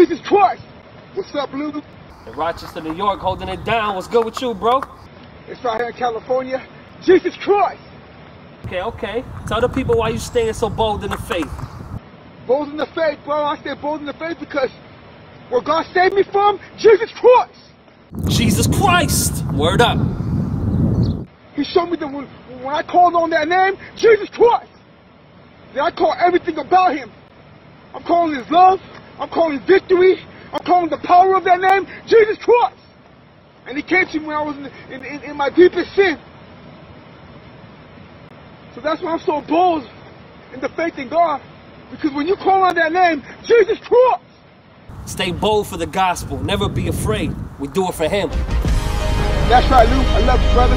Jesus Christ. What's up, Lu? In Rochester, New York, holding it down. What's good with you, bro? It's right here in California. Jesus Christ. Okay, okay. Tell the people why you staying so bold in the faith. Bold in the faith, bro. I stay bold in the faith because where God saved me from, Jesus Christ. Jesus Christ! Word up. He showed me that when, when I called on that name, Jesus Christ, that I call everything about him. I'm calling his love. I'm calling victory. I'm calling the power of that name, Jesus Christ. And he came to me when I was in, in, in, in my deepest sin. So that's why I'm so bold in the faith in God. Because when you call on that name, Jesus Christ, Stay bold for the gospel. Never be afraid. We do it for him. that's right, Lu. I love you, brother.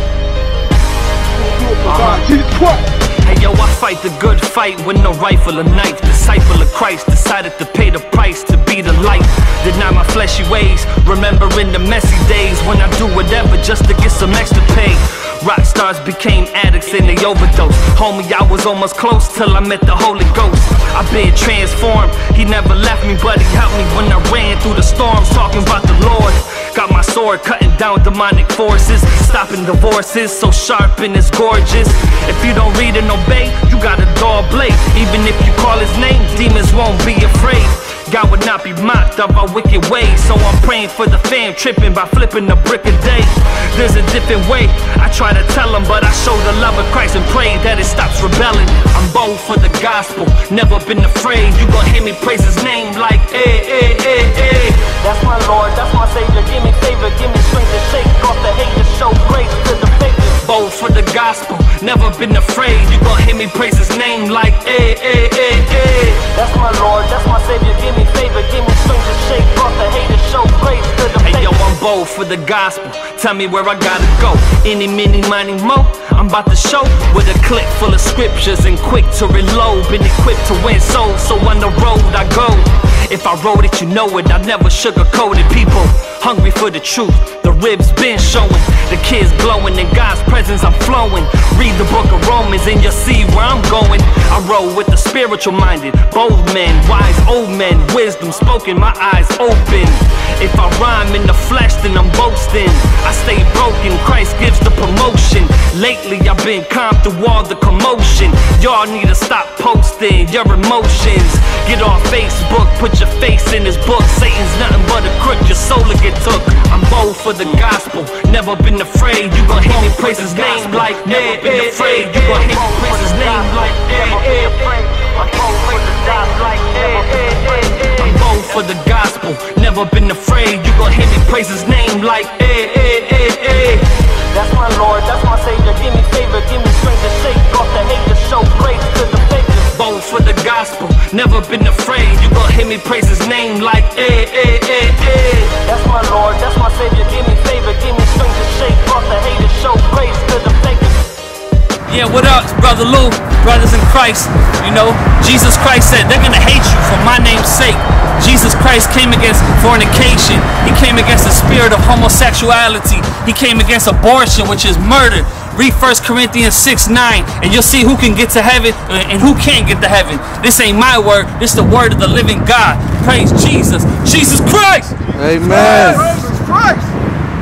We Do it for God, uh-huh. Jesus Christ. Hey yo, I fight the good fight with no rifle or knife. Disciple of Christ, decided to pay the price to be the light. Deny my fleshy ways, remembering the messy days when I do whatever just to get some extra pay. Rock stars became addicts and they overdose. Homie, I was almost close till I met the Holy Ghost. I've been transformed, he never left me, but he helped me when I ran through the storms, talking about the Lord. Got my sword cutting down demonic forces, stopping divorces, so sharp and it's gorgeous. If you don't read and obey, you got a dull blade. Even if you call his name, demons won't be afraid. God would not be mocked of our wicked ways, so I'm praying for the fam, tripping by flipping a brick a day. There's a different way, I try to tell them, but I show the love of Christ and pray that it stops rebelling. I'm bold for the gospel, never been afraid. You gon' hear me praise his name like, eh, eh, eh, eh. That's my Lord, that's my Savior. The gospel, never been afraid. You gon' hear me praise his name like, eh, eh, eh, eh. That's my Lord, that's my Savior. Give me favor, give me strength to shake off the hate to show grace to the. Hey yo, I'm bold for the gospel. Tell me where I gotta go. Any, mini, money, mo. I'm about to show with a clip full of scriptures and quick to reload. Been equipped to win souls, so on the road I go. If I wrote it, you know it. I never sugarcoat it. People hungry for the truth. The ribs been showing. The kids glowing. In God's presence, I'm flowing. Read the book of Romans and you'll see where I'm going. I roll with the spiritual minded, bold men, wise old men, wisdom spoken, my eyes open. If I rhyme in the flesh, then I'm boasting. I stay broken, Christ gives the promotion. Lately, I've been calm through all the commotion. Y'all need to stop posting your emotions. Get off Facebook, put your face in his book. Satan's nothing but a crook, your soul will get took. I'm bold for the gospel, never been afraid. You gon' hear me praise his name like never been afraid. You gon' hear me praise his name like. I'm bold for the gospel, like eh, eh, eh. I'm bold for the gospel, never been afraid. You gon' hear me praise his name like eh, eh, eh, eh. That's my Lord, that's my Savior. Give me favor, give me strength to shake off the hate to show grace to the fakers. Bold for the gospel, never been afraid. You gon' hear me praise his name like eh, eh, eh, eh. That's my Lord, that's my Savior. Give me favor, give me strength to shake off the hate to show grace to the fakers. Yeah, what up, Brother Lu? Brothers in Christ. You know, Jesus Christ said they're gonna hate you came against fornication. He came against the spirit of homosexuality. He came against abortion, which is murder. Read 1 Corinthians 6 9, and you'll see who can get to heaven uh, and who can't get to heaven. This ain't my word, this the word of the living God. Praise Jesus. Jesus Christ! Amen.